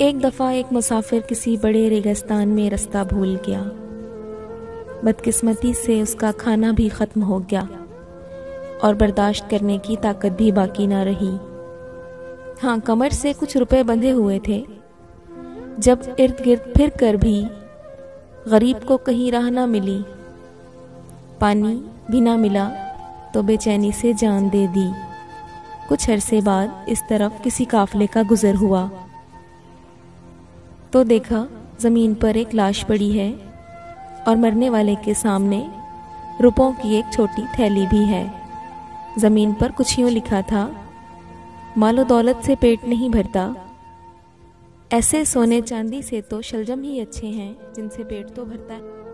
एक दफ़ा एक मुसाफिर किसी बड़े रेगिस्तान में रास्ता भूल गया। बदकिस्मती से उसका खाना भी ख़त्म हो गया और बर्दाश्त करने की ताकत भी बाकी ना रही। हाँ कमर से कुछ रुपए बंधे हुए थे। जब इर्द गिर्द फिर कर भी गरीब को कहीं राह ना मिली, पानी भी ना मिला तो बेचैनी से जान दे दी। कुछ अरसे बाद इस तरफ़ किसी काफले का गुजर हुआ। तो देखा, ज़मीन पर एक लाश पड़ी है और मरने वाले के सामने रुपयों की एक छोटी थैली भी है। ज़मीन पर कुछ यूँ लिखा था, मालो दौलत से पेट नहीं भरता। ऐसे सोने चांदी से तो शलजम ही अच्छे हैं, जिनसे पेट तो भरता है।